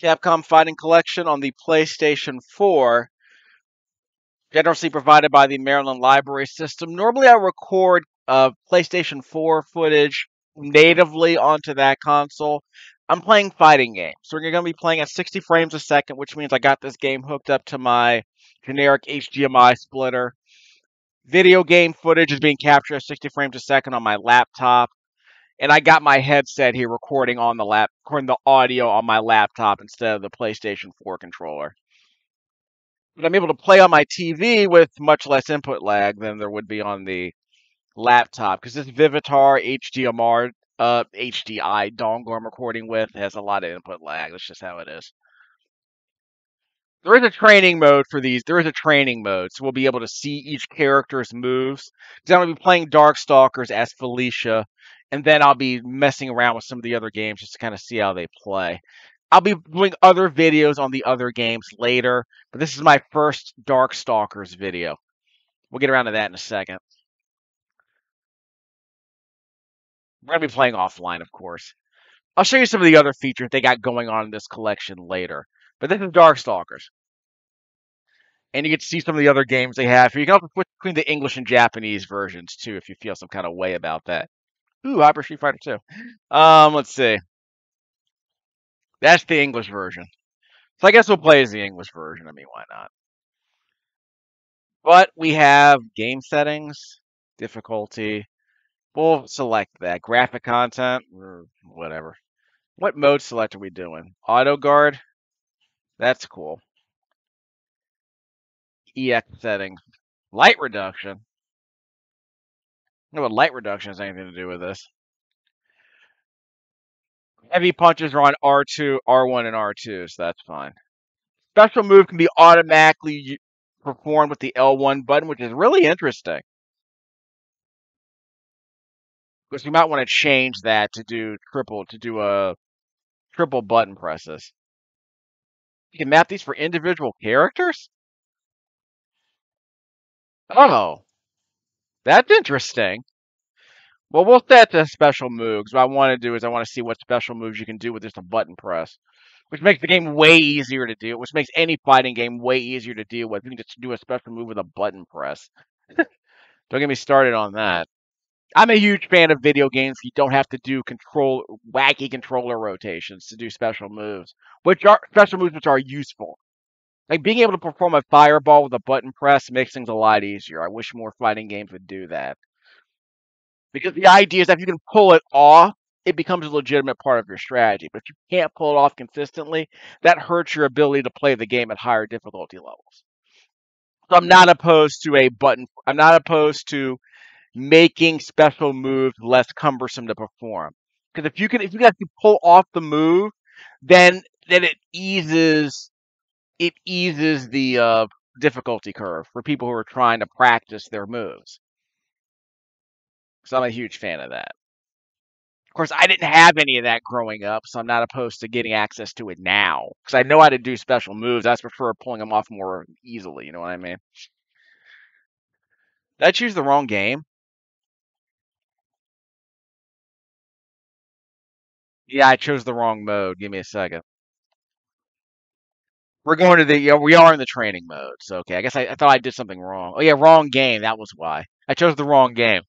Capcom Fighting Collection on the PlayStation 4, generously provided by the Maryland Library System. Normally, I record uh, PlayStation 4 footage natively onto that console. I'm playing fighting games. So we're going to be playing at 60 frames a second, which means I got this game hooked up to my generic HDMI splitter. Video game footage is being captured at 60 frames a second on my laptop and I got my headset here recording on the lap, recording the audio on my laptop instead of the PlayStation 4 controller. But I'm able to play on my TV with much less input lag than there would be on the laptop because this Vivitar HDMR, uh, HDI dongle I'm recording with has a lot of input lag. That's just how it is. There is a training mode for these. There is a training mode, so we'll be able to see each character's moves. Because I'm going to be playing Darkstalkers as Felicia, and then I'll be messing around with some of the other games just to kind of see how they play. I'll be doing other videos on the other games later, but this is my first Darkstalkers video. We'll get around to that in a second. We're going to be playing offline, of course. I'll show you some of the other features they got going on in this collection later. But this is Darkstalkers. And you get to see some of the other games they have. You can also switch between the English and Japanese versions, too, if you feel some kind of way about that. Ooh, Hyper Street Fighter 2. Um, let's see. That's the English version. So I guess we'll play as the English version. I mean, why not? But we have game settings, difficulty. We'll select that. Graphic content, or whatever. What mode select are we doing? Auto guard? That's cool. EX settings. Light reduction know what light reduction has anything to do with this. Heavy punches are on R2, R1, and R2, so that's fine. Special move can be automatically performed with the L1 button, which is really interesting. Because you might want to change that to do triple, to do a triple button presses. You can map these for individual characters? Oh. That's interesting. Well, we'll set the special moves. What I want to do is I want to see what special moves you can do with just a button press, which makes the game way easier to do. Which makes any fighting game way easier to deal with. You can just do a special move with a button press. don't get me started on that. I'm a huge fan of video games. You don't have to do control wacky controller rotations to do special moves, which are special moves which are useful. Like being able to perform a fireball with a button press makes things a lot easier. I wish more fighting games would do that. Because the idea is that if you can pull it off, it becomes a legitimate part of your strategy. But if you can't pull it off consistently, that hurts your ability to play the game at higher difficulty levels. So I'm not opposed to a button. I'm not opposed to making special moves less cumbersome to perform. Because if you can, if you can pull off the move, then then it eases it eases the uh, difficulty curve for people who are trying to practice their moves. So I'm a huge fan of that. Of course, I didn't have any of that growing up, so I'm not opposed to getting access to it now because I know how to do special moves. I just prefer pulling them off more easily. You know what I mean? Did I choose the wrong game? Yeah, I chose the wrong mode. Give me a second. We're going to the, we are in the training mode. So, okay, I guess I, I thought I did something wrong. Oh, yeah, wrong game. That was why. I chose the wrong game.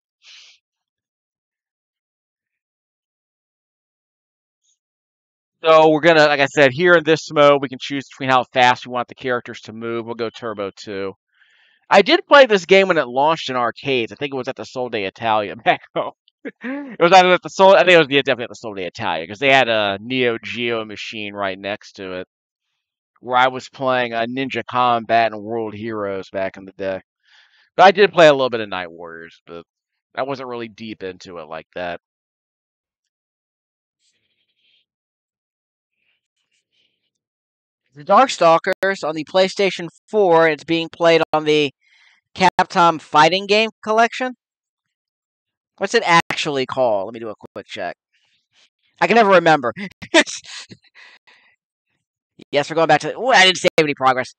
So we're gonna, like I said, here in this mode, we can choose between how fast we want the characters to move. We'll go Turbo 2. I did play this game when it launched in arcades. I think it was at the Sol d'Italia back home. it was either at the Sol, I think it was definitely at the Sol d'Italia because they had a Neo Geo machine right next to it where I was playing a Ninja Combat and World Heroes back in the day. But I did play a little bit of Night Warriors, but I wasn't really deep into it like that. The Darkstalkers on the PlayStation 4. It's being played on the Capcom Fighting Game Collection. What's it actually called? Let me do a quick check. I can never remember. Yes, we're going back to. Oh, I didn't save any progress.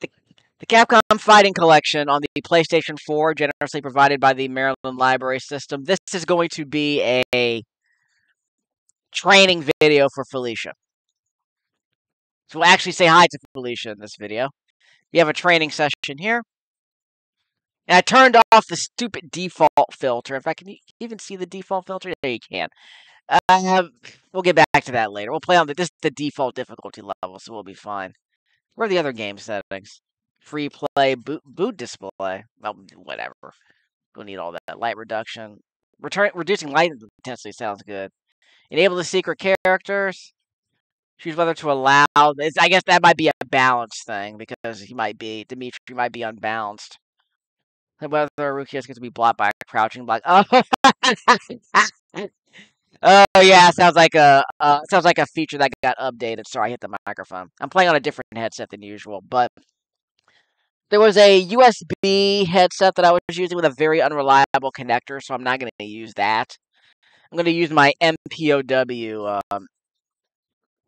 The, the Capcom Fighting Collection on the PlayStation 4, generously provided by the Maryland Library System. This is going to be a training video for Felicia. So we'll actually say hi to Felicia in this video. We have a training session here. And I turned off the stupid default filter. In fact, can you even see the default filter? There you can. Have. We'll get back to that later. We'll play on the this the default difficulty level, so we'll be fine. Where are the other game settings? Free play, boot, boot display. Well, whatever. We'll need all that. Light reduction. Return, reducing light intensity sounds good. Enable the secret characters. Choose whether to allow. It's, I guess that might be a balance thing because he might be Demitri might be unbalanced. And Whether Rukia is going to be blocked by a crouching block. Oh, oh yeah, sounds like a uh, sounds like a feature that got updated. Sorry, I hit the microphone. I'm playing on a different headset than usual, but there was a USB headset that I was using with a very unreliable connector, so I'm not going to use that. I'm going to use my MPOW um,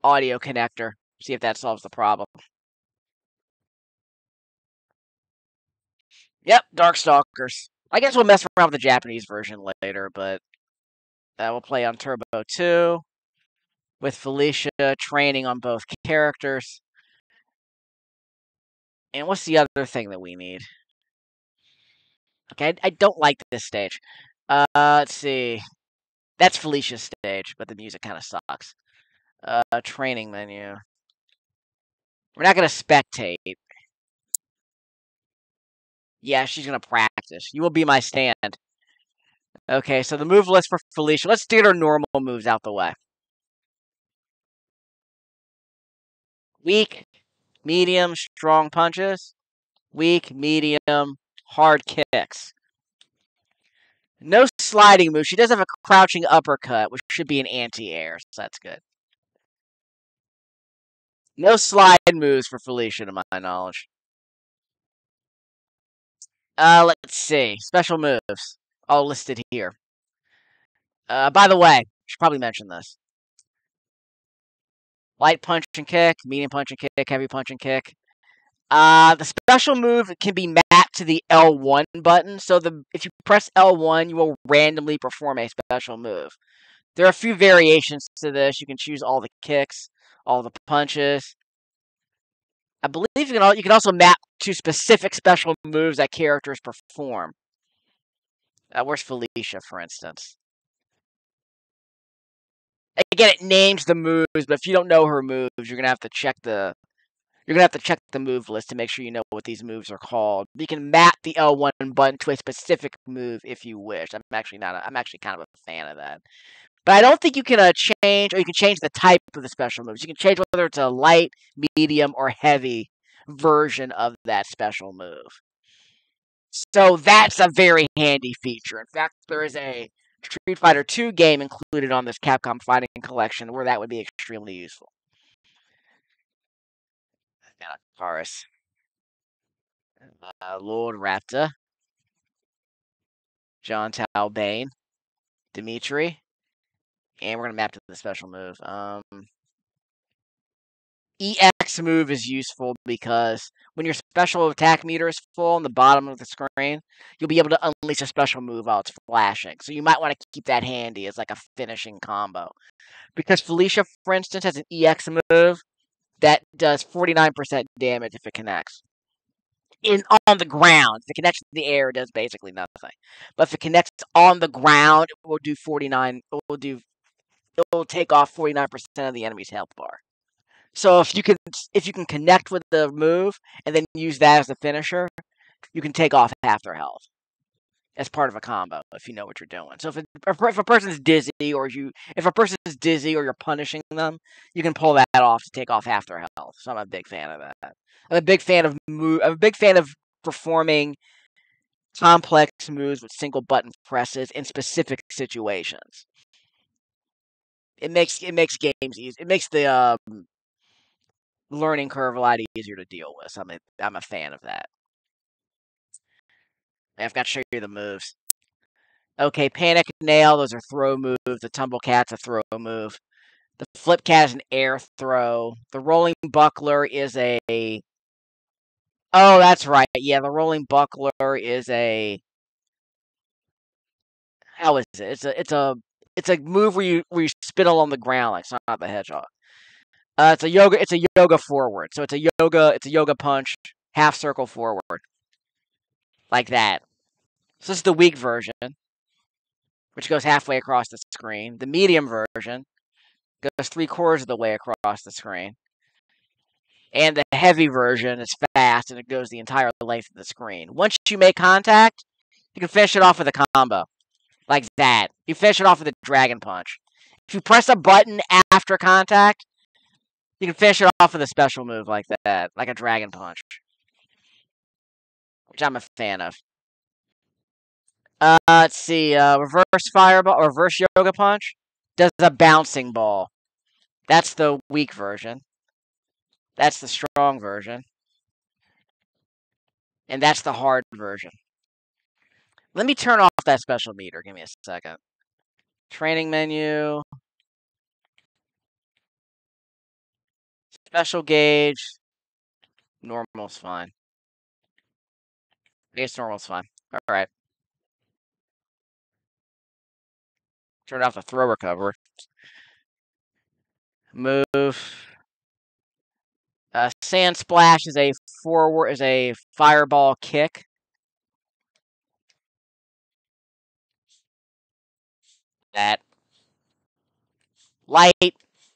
audio connector. See if that solves the problem. Yep, Darkstalkers. I guess we'll mess around with the Japanese version later, but uh, we'll play on Turbo 2 with Felicia training on both characters. And what's the other thing that we need? Okay, I, I don't like this stage. Uh, let's see. That's Felicia's stage, but the music kind of sucks. Uh, training menu. We're not going to spectate. Yeah, she's going to practice. You will be my stand. Okay, so the move list for Felicia. Let's get her normal moves out the way. Weak, medium, strong punches. Weak, medium, hard kicks. No sliding move. She does have a crouching uppercut, which should be an anti-air, so that's good. No slide moves for Felicia, to my knowledge. Uh, let's see. Special moves. All listed here. Uh, by the way, should probably mention this. Light punch and kick, medium punch and kick, heavy punch and kick. Uh, the special move can be mapped to the L1 button. So the if you press L1, you will randomly perform a special move. There are a few variations to this. You can choose all the kicks, all the punches. I believe you can you can also map to specific special moves that characters perform. Uh, where's Felicia, for instance? Again, it names the moves, but if you don't know her moves, you're gonna have to check the you're gonna have to check the move list to make sure you know what these moves are called. You can map the L1 button to a specific move if you wish. I'm actually not. I'm actually kind of a fan of that. But I don't think you can uh, change, or you can change the type of the special moves. You can change whether it's a light, medium, or heavy version of that special move. So that's a very handy feature. In fact, there is a Street Fighter 2 game included on this Capcom Fighting Collection where that would be extremely useful. Taurus. Uh, Lord Raptor. Jon Talbain. Demitri. And we're going to map to the special move. Um, EX move is useful because when your special attack meter is full on the bottom of the screen, you'll be able to unleash a special move while it's flashing. So you might want to keep that handy as like a finishing combo. Because Felicia, for instance, has an EX move that does 49% damage if it connects. In on the ground. If it connects to the air, it does basically nothing. But if it connects on the ground, it will do 49 it will do it will take off 49% of the enemy's health bar. So if you can if you can connect with the move and then use that as the finisher, you can take off half their health as part of a combo if you know what you're doing. So if, it, if a person's dizzy or you if a person is dizzy or you're punishing them, you can pull that off to take off half their health. So I'm a big fan of that. I'm a big fan of move. I'm a big fan of performing complex moves with single button presses in specific situations. It makes it makes games easy. It makes the um, learning curve a lot easier to deal with. So I'm a, I'm a fan of that. I've got to show you the moves. Okay, Panic Nail, those are throw moves. The Tumble Cat's a throw move. The Flip Cat is an air throw. The Rolling Buckler is a... Oh, that's right. Yeah, the Rolling Buckler is a... How is it? It's a, it's a it's a move where you where you spittle on the ground like Sonic the Hedgehog. Uh, it's a yoga. It's a yoga forward. So it's a yoga. It's a yoga punch, half circle forward, like that. So this is the weak version, which goes halfway across the screen. The medium version goes three quarters of the way across the screen. And the heavy version is fast and it goes the entire length of the screen. Once you make contact, you can finish it off with a combo. Like that. You finish it off with a dragon punch. If you press a button after contact, you can finish it off with a special move like that, like a dragon punch. Which I'm a fan of. Uh, let's see. Uh, reverse fireball, reverse yoga punch does a bouncing ball. That's the weak version. That's the strong version. And that's the hard version. Let me turn off that special meter. Give me a second. Training menu. Special gauge. Normal's fine. I guess normal's fine. Alright. Turn off the throw recovery. Move. Uh, sand splash is a forward is a fireball kick. That light,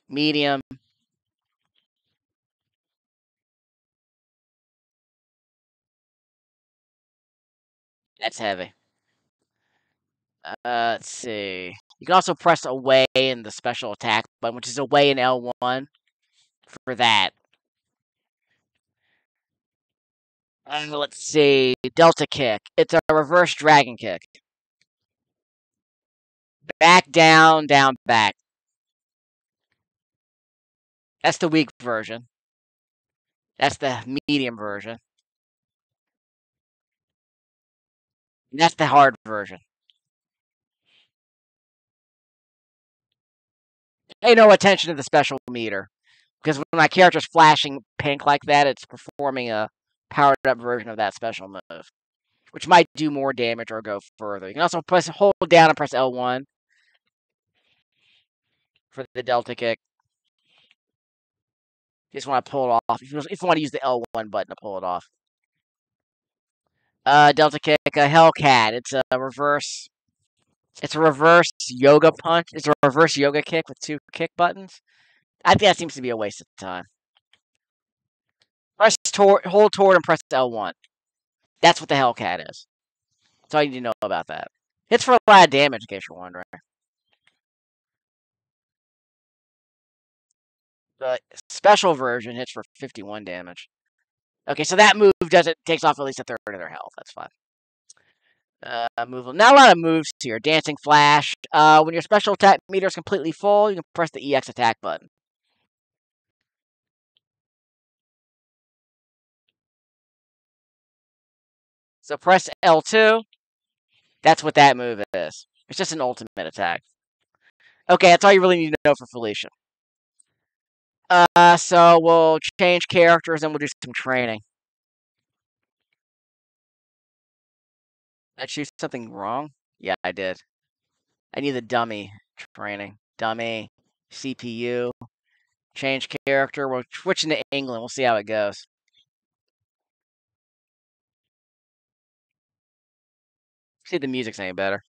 medium. That's heavy. Uh, let's see. You can also press away in the special attack button, which is away in L1 for that. Uh, let's see. Delta kick. It's a reverse dragon kick. Back, down, down, back. That's the weak version. That's the medium version. And that's the hard version. Pay no attention to the special meter. Because when my character's flashing pink like that, it's performing a powered up version of that special move. Which might do more damage or go further. You can also press hold down and press L1 for the delta kick. Just want to pull it off. If you, if you want to use the L1 button to pull it off. Uh, delta kick, a Hellcat. It's a reverse it's a reverse yoga punch. It's a reverse yoga kick with two kick buttons. I think that seems to be a waste of time. Press toward, hold toward, and press L1. That's what the Hellcat is. That's all you need to know about that. Hits for a lot of damage, in case you're wondering. The special version hits for 51 damage. Okay, so that move does it takes off at least a third of their health. That's fine. Uh, move. Not a lot of moves here. Dancing Flash. Uh, when your special attack meter is completely full, you can press the EX attack button. So press L2. That's what that move is. It's just an ultimate attack. Okay, that's all you really need to know for Felicia. Uh, so we'll change characters and we'll do some training. I choose something wrong? Yeah, I did. I need the dummy training. Dummy, CPU, change character. We're switching to England. We'll see how it goes. See if the music's any better.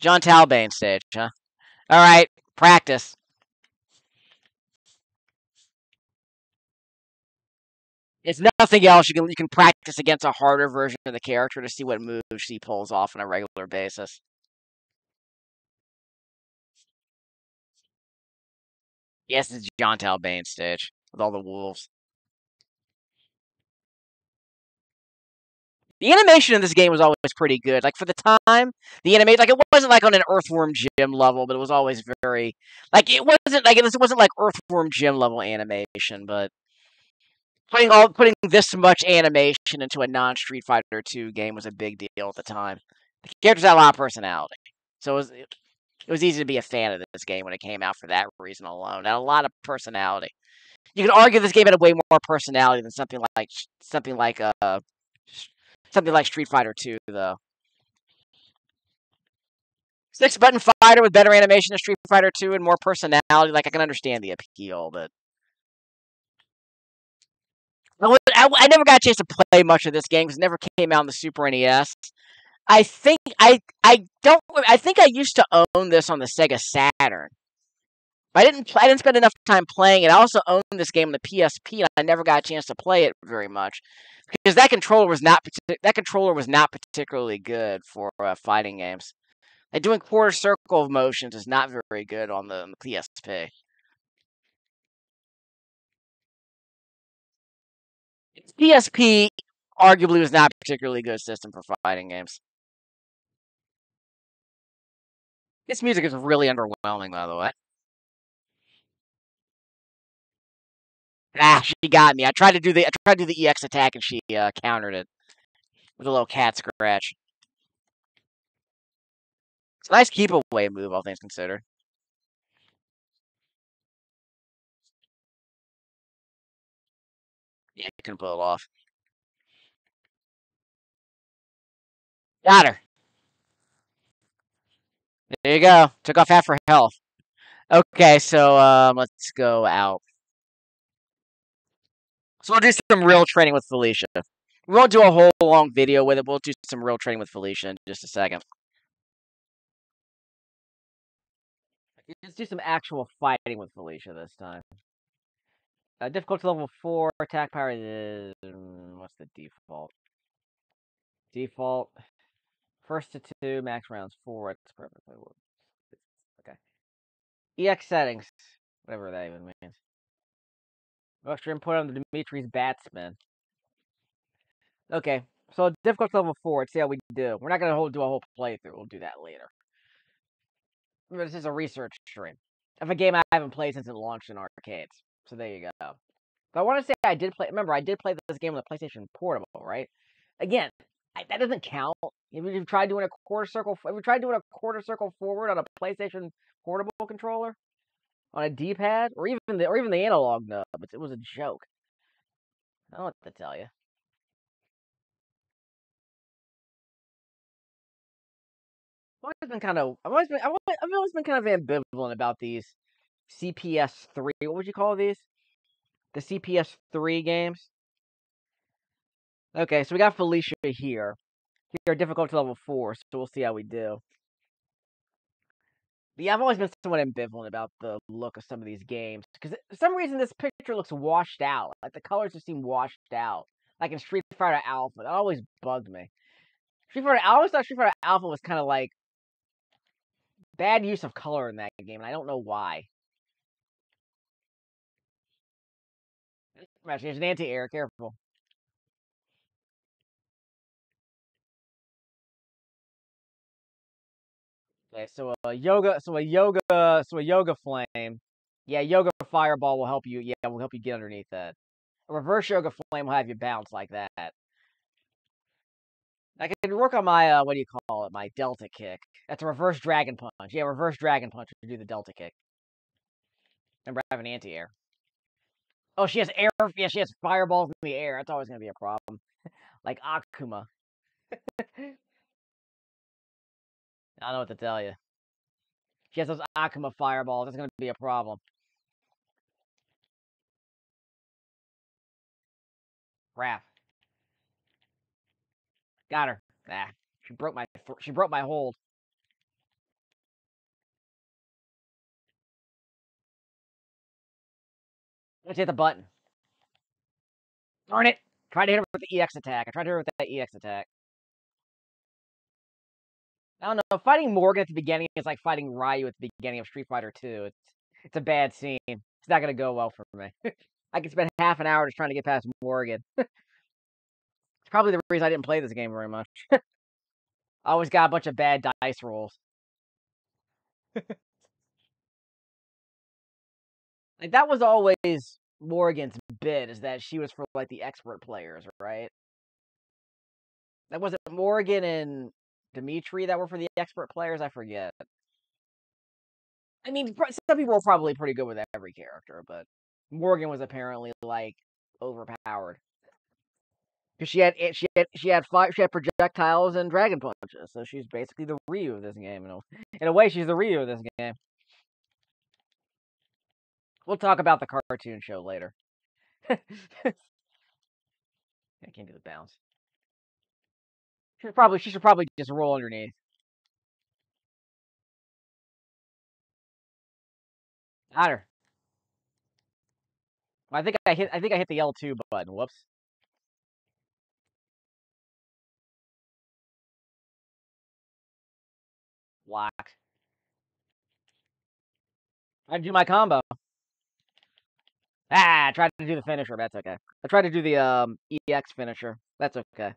Jon Talbain stage, huh? All right, practice. It's nothing else. You can you can practice against a harder version of the character to see what moves she pulls off on a regular basis. Yes, it's Jon Talbain stage with all the wolves. The animation in this game was always pretty good. Like for the time, the animation like it wasn't like on an Earthworm Jim level, but it was always very like it wasn't like it wasn't like Earthworm Jim level animation, but putting all putting this much animation into a non Street Fighter Two game was a big deal at the time. The characters had a lot of personality, so it was it was easy to be a fan of this game when it came out for that reason alone. It had a lot of personality. You could argue this game had a way more personality than something like something like uh something like Street Fighter Two, though. Six button fighter with better animation than Street Fighter 2 and more personality. Like, I can understand the appeal, but. I, was, I, I never got a chance to play much of this game because it never came out on the Super NES. I think I I don't I think I used to own this on the Sega Saturn. I didn't I didn't spend enough time playing it. I also owned this game on the PSP, and I never got a chance to play it very much because that controller was not that controller was not particularly good for uh, fighting games. And doing quarter circle of motions is not very good on the, on the PSP. PSP arguably was not a particularly good system for fighting games. This music is really underwhelming, by the way. Ah, she got me. I tried to do the I tried to do the EX attack and she uh, countered it with a little cat scratch. It's a nice keep away move, all things considered. Yeah, you couldn't pull it off. Got her. There you go. Took off half her health. Okay, so um, let's go out. So we'll do some real training with Felicia. We won't do a whole long video with it. We'll do some real training with Felicia in just a second. Let's do some actual fighting with Felicia this time. Uh, difficulty level 4, attack power is... What's the default? Default. First to 2, max rounds 4. It's perfectly Okay. EX settings. Whatever that even means. Extra input on the Demitri's Batsman. Okay, so difficulty level 4. Let's see how we do. We're not going to do a whole playthrough. We'll do that later. This is a research stream of a game I haven't played since it launched in arcades. So there you go. But I want to say I did play. Remember, I did play this game on the PlayStation Portable, right? Again, I, that doesn't count. If you tried doing a quarter circle, if you tried doing a quarter circle forward on a PlayStation Portable controller, on a D-pad, or even the or even the analog nub, it was a joke. I don't what to tell you. I've always been kind of, I've always been, I've always been kind of ambivalent about these CPS three. What would you call these? The CPS three games. Okay, so we got Felicia here. Here, are difficulty level four, so we'll see how we do. But yeah, I've always been somewhat ambivalent about the look of some of these games because for some reason this picture looks washed out. Like the colors just seem washed out, like in Street Fighter Alpha. That always bugged me. Street Fighter, I always thought Street Fighter Alpha was kind of like bad use of color in that game, and I don't know why. Actually, there's an anti-air. Careful. Okay, so a yoga, so a yoga, so a yoga flame. Yeah, yoga fireball will help you. Yeah, will help you get underneath that. A reverse yoga flame will have you bounce like that. I can work on my uh, what do you call it? My delta kick. That's a reverse dragon punch. Yeah, reverse dragon punch to do the delta kick. Remember, I have an anti-air. Oh, she has air. Yeah, she has fireballs in the air. That's always gonna be a problem. like Akuma. I don't know what to tell you. She has those Akuma fireballs. That's going to be a problem. Crap. Got her. Ah, she broke my she broke my hold. Let's hit the button. Darn it! Try to hit her with the EX attack. I tried to hit her with that EX attack. I don't know. Fighting Morrigan at the beginning is like fighting Ryu at the beginning of Street Fighter 2. It's it's a bad scene. It's not gonna go well for me. I could spend half an hour just trying to get past Morrigan. it's probably the reason I didn't play this game very much. I always got a bunch of bad dice rolls. Like that was always Morrigan's bid is that she was for like the expert players, right? That wasn't Morrigan and Demitri that were for the expert players? I forget. I mean, some people were probably pretty good with every character, but Morrigan was apparently like overpowered. Because eh, she had she had she had fire, she had projectiles and dragon punches, so she's basically the Ryu of this game. In a, in a way, she's the Ryu of this game. We'll talk about the cartoon show later. I can't do the bounce. She probably she should probably just roll underneath. Got her. I think I hit I think I hit the L two button. Whoops. Blocked. I do my combo. Ah, I tried to do the finisher. That's okay. I tried to do the um EX finisher. That's okay.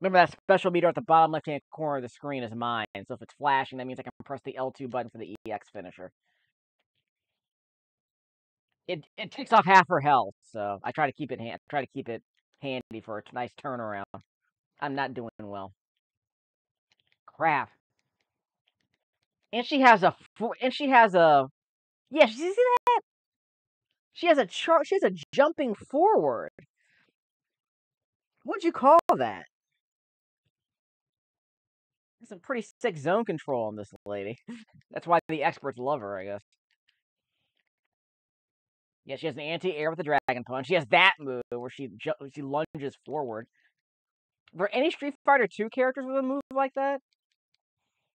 Remember that special meter at the bottom left-hand corner of the screen is mine. So if it's flashing, that means I can press the L2 button for the EX finisher. It it takes off half her health, so I try to keep it hand try to keep it handy for a nice turnaround. I'm not doing well. Crap. And she has a and she has a yeah. You see that? She has a char- She has a jumping forward. What'd you call that? some pretty sick zone control on this lady. That's why the experts love her, I guess. Yeah, she has an anti-air with the dragon punch. She has that move where she she lunges forward. For any Street Fighter 2 characters with a move like that?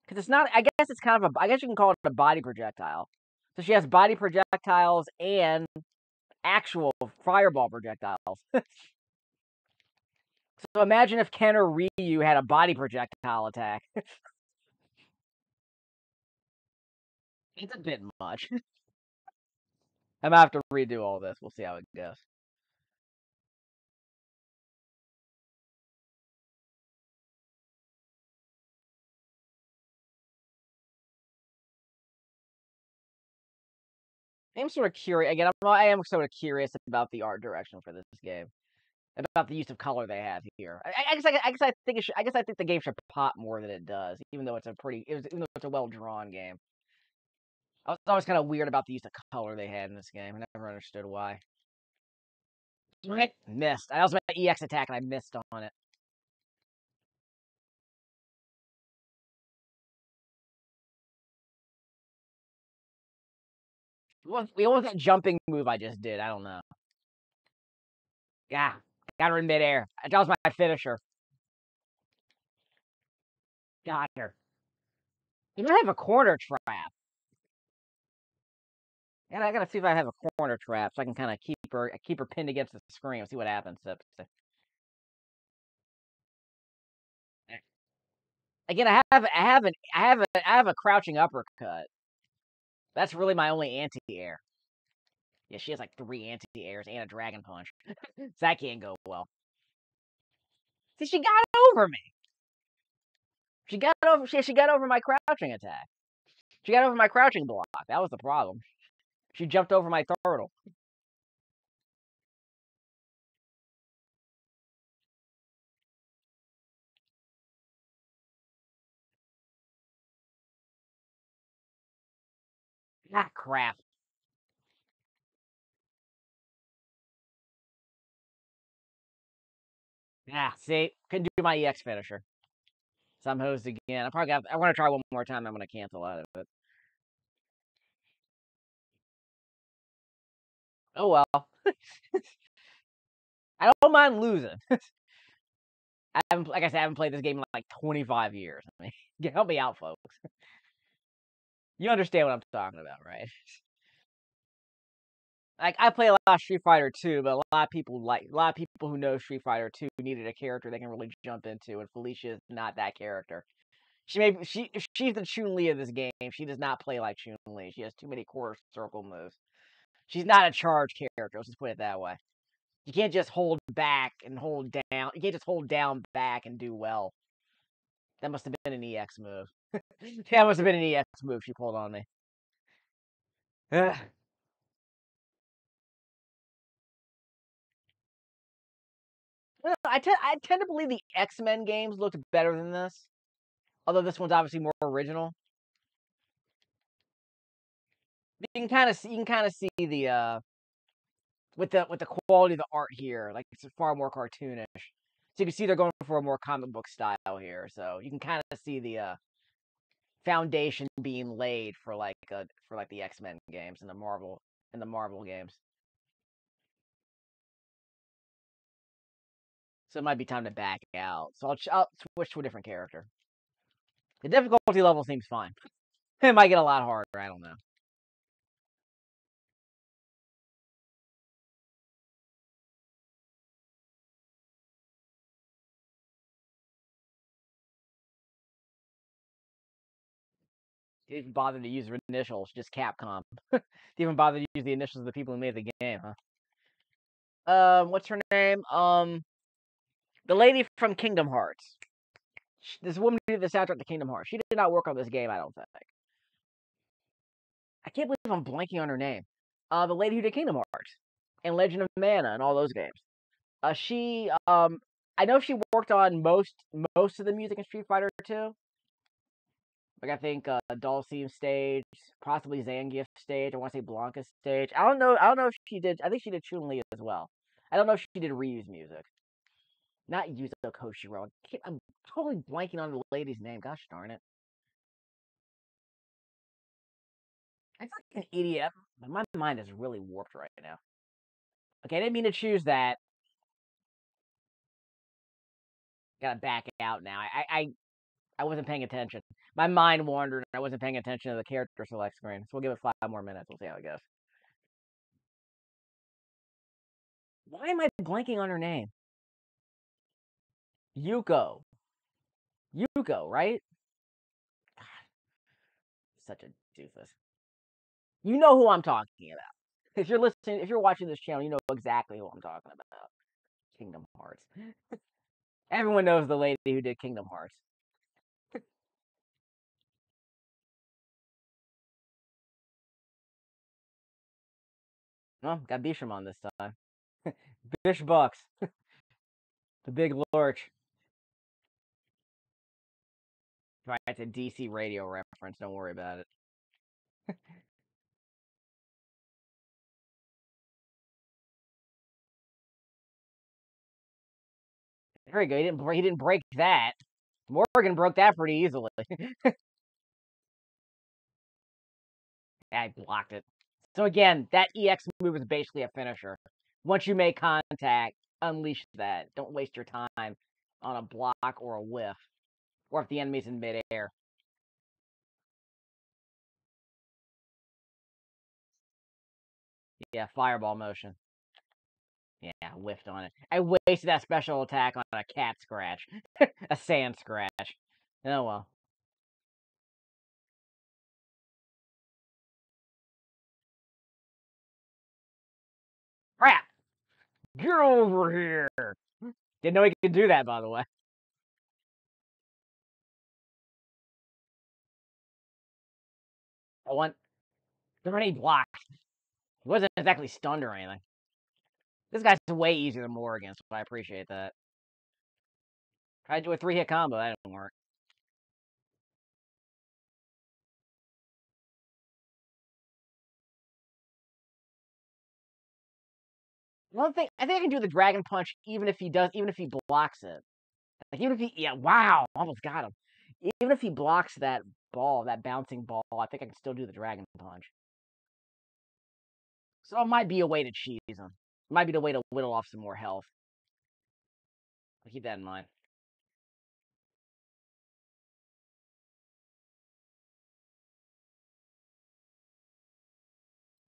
Because it's not, I guess it's kind of a, I guess you can call it a body projectile. So she has body projectiles and actual fireball projectiles. so imagine if Ken or Ryu had a body projectile attack. it's a bit much. I'm gonna have to redo all this. We'll see how it goes. I'm sort of curious. Again, I'm, I am sort of curious about the art direction for this game, about the use of color they have here. I, I guess I, I, guess I think it should, I guess I think the game should pop more than it does, even though it's a pretty, it was, even though it's a well drawn game. I was always kind of weird about the use of color they had in this game. I never understood why. Missed. I also my EX attack and I missed on it. What, what was that jumping move I just did? I don't know. Yeah, got her in midair. That was my finisher. Got her. You might have a corner trap. And I gotta see if I have a corner trap so I can kind of keep her keep her pinned against the screen. And see what happens. Again, I have I have an I have a I have a crouching uppercut. That's really my only anti-air. Yeah, she has like three anti-airs and a dragon punch. so that can't go well. See, she got over me. She got over. She, she got over my crouching attack. She got over my crouching block. That was the problem. She jumped over my turtle. Ah, crap. Ah, see, couldn't do my EX finisher. Some hosed again. I probably got. I want to try one more time. I'm going to cancel out of it. Oh well. I don't mind losing. I haven't, like I said, I haven't played this game in like 25 years. I mean, help me out, folks. You understand what I'm talking about, right? Like I play a lot of Street Fighter 2, but a lot of people like a lot of people who know Street Fighter 2 needed a character they can really jump into, and Felicia is not that character. She may she she's the Chun Li of this game. She does not play like Chun Li. She has too many quarter circle moves. She's not a charge character. Let's just put it that way. You can't just hold back and hold down. You can't just hold down back and do well. That must have been an EX move. that must have been an EX move she pulled on me. I, te- I tend to believe the X Men games looked better than this. Although this one's obviously more original. You can kind of see, you can kind of see the uh, with the with the quality of the art here, like it's far more cartoonish. So you can see they're going for a more comic book style here. So you can kind of see the uh, foundation being laid for like uh, for like the X Men games and the Marvel and the Marvel games. So it might be time to back out. So I'll, I'll switch to a different character. The difficulty level seems fine. it might get a lot harder. I don't know. Didn't even bother to use initials, just Capcom. Didn't even bother to use the initials of the people who made the game, huh? Um, what's her name? Um, the lady from Kingdom Hearts. Sh- This woman who did the soundtrack to Kingdom Hearts. She did not work on this game, I don't think. I can't believe I'm blanking on her name. Uh, the lady who did Kingdom Hearts and Legend of Mana and all those games. Uh, she, um, I know she worked on most most of the music in Street Fighter 2. Like I think uh, Dhalsim stage, possibly Zangief stage. I want to say Blanka stage. I don't know. I don't know if she did. I think she did Chun Li as well. I don't know if she did Ryu's music. Not Yuzo Koshiro. I'm totally blanking on the lady's name. Gosh darn it. I'm like an idiot. My mind is really warped right now. Okay, I didn't mean to choose that. Gotta back out now. I, I, I wasn't paying attention. My mind wandered. and I wasn't paying attention to the character select screen. So we'll give it five more minutes. We'll see how it goes. Why am I blanking on her name? Yuko. Yuko, right? God, such a doofus. You know who I'm talking about. If you're listening, if you're watching this channel, you know exactly who I'm talking about. Kingdom Hearts. Everyone knows the lady who did Kingdom Hearts. Well, got Bishamon this time. Bish Bucks. the big lurch. Right, it's a DC radio reference. Don't worry about it. There you go. He didn't. He didn't break that. Morrigan broke that pretty easily. I blocked it. So again, that EX move is basically a finisher. Once you make contact, unleash that. Don't waste your time on a block or a whiff, or if the enemy's in midair. Yeah, fireball motion. Yeah, whiffed on it. I wasted that special attack on a cat scratch, a sand scratch. Oh well. Crap! Get over here! Didn't know he could do that, by the way. I want. Any blocks. He wasn't exactly stunned or anything. This guy's way easier than Morrigan, so I appreciate that. Tried to do a three hit combo, that didn't work. One thing, I think I can do the Dragon Punch even if he does, even if he blocks it. Like, even if he, yeah, wow, almost got him. Even if he blocks that ball, that bouncing ball, I think I can still do the Dragon Punch. So it might be a way to cheese him. It might be the way to whittle off some more health. I'll keep that in mind.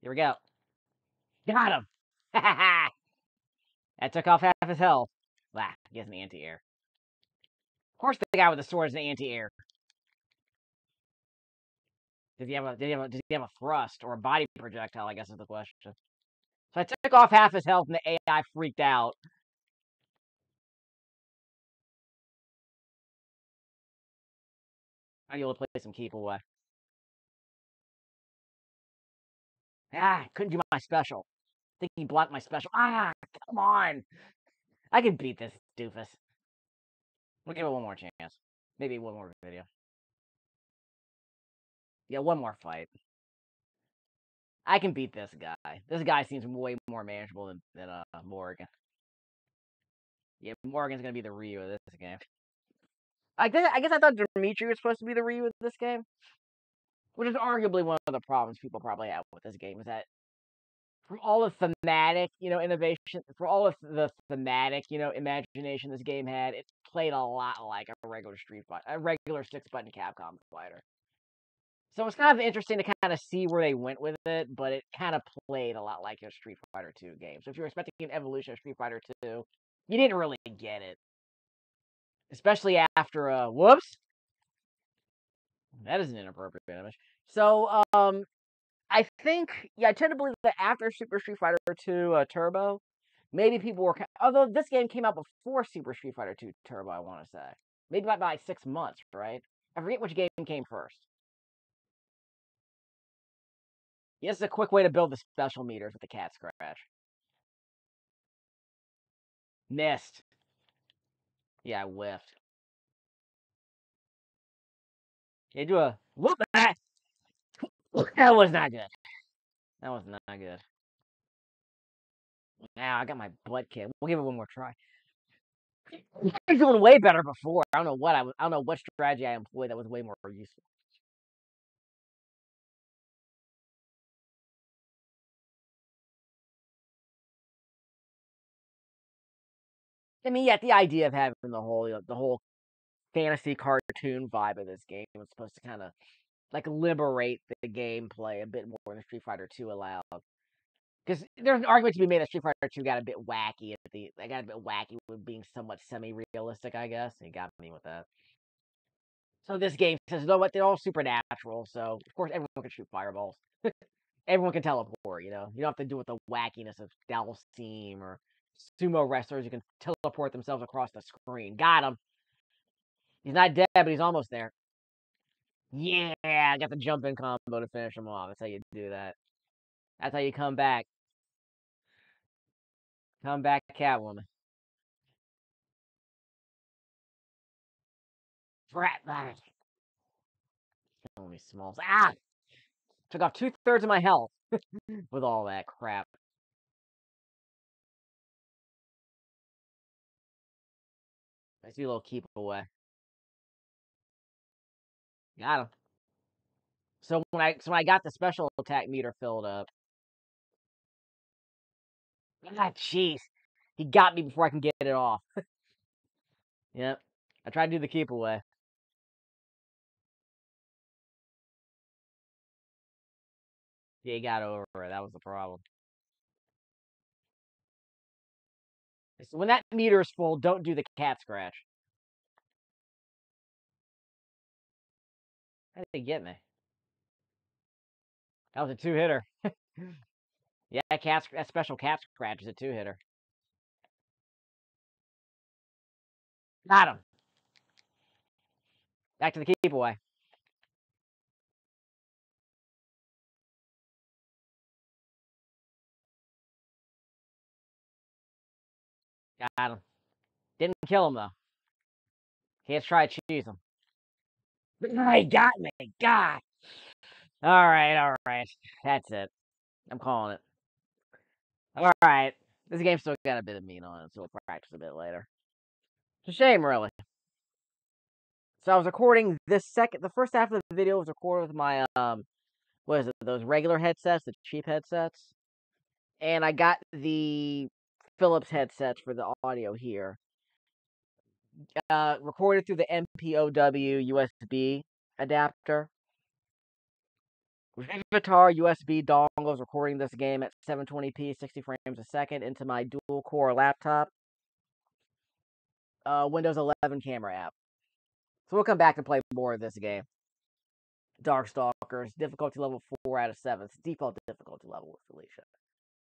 Here we go. Got him! that took off half his health. Wow, gives me anti-air. Of course the guy with the sword is an anti-air. Did he have a did he have a did he have a thrust or a body projectile, I guess is the question. So I took off half his health and the AI freaked out. I'm able to play some keep away. Ah, couldn't do my special. Think he blocked my special. Ah, come on. I can beat this doofus. We'll give it one more chance. Maybe one more video. Yeah, one more fight. I can beat this guy. This guy seems way more manageable than, than uh, Morrigan. Yeah, Morrigan's gonna be the Ryu of this game. I guess I guess I thought Demitri was supposed to be the Ryu of this game, which is arguably one of the problems people probably have with this game is that for all the thematic, you know, innovation, for all of the thematic, you know, imagination this game had, it played a lot like a regular Street Fighter, a regular six-button Capcom fighter. So it's kind of interesting to kind of see where they went with it, but it kind of played a lot like a Street Fighter 2 game. So if you're expecting an evolution of Street Fighter 2, you didn't really get it. Especially after uh whoops. That is an inappropriate image. So um think yeah, I tend to believe that after Super Street Fighter 2 uh, Turbo, maybe people were although this game came out before Super Street Fighter 2 Turbo, I want to say. Maybe by, by like 6 months, right? I forget which game came first. Yes, a quick way to build the special meters with the cat scratch. Missed. Yeah, I whiffed. Yeah, do a whoop that. That was not good. That was not good. Now I got my butt kicked. We'll give it one more try. I was doing way better before. I don't know what I was. I don't know what strategy I employed that was way more useful. I mean, yeah, the idea of having the whole, you know, the whole fantasy cartoon vibe of this game was supposed to kind of like liberate the gameplay a bit more than Street Fighter 2 allowed. Because there's an argument to be made that Street Fighter 2 got a bit wacky at the, they got a bit wacky with being somewhat semi-realistic, I guess. He got me with that. So this game says, you know what? They're all supernatural, so of course everyone can shoot fireballs. everyone can teleport. You know, you don't have to do with the wackiness of Dhalsim or sumo wrestlers who can teleport themselves across the screen. Got him. He's not dead, but he's almost there. Yeah, I got the jump in combo to finish him off. That's how you do that. That's how you come back. Come back, Catwoman. Brat back. Only smalls. Ah! Took off two thirds of my health with all that crap. I see a little keep away. Got him. So when I so when I got the special attack meter filled up. Ah, jeez. He got me before I can get it off. yep. I tried to do the keep away. Yeah, he got over it. That was the problem. So when that meter is full, don't do the cat scratch. How did he get me? That was a two hitter. yeah, that, cat that special cat scratch is a two hitter. Got him. Back to the keep away. Got him. Didn't kill him though. Can't try to cheese him. He got me. God. All right, all right. That's it. I'm calling it. All right. This game still got a bit of meat on it, so we'll practice a bit later. It's a shame, really. So I was recording this second. The first half of the video was recorded with my um, what is it? Those regular headsets, the cheap headsets, and I got the Philips headsets for the audio here. Uh, recorded through the MPOW USB adapter. Vivitar USB dongles recording this game at 720p, 60 frames a second into my dual core laptop. Uh, Windows 11 camera app. So we'll come back and play more of this game. Darkstalkers, difficulty level 4 out of 7. It's default difficulty level with Felicia.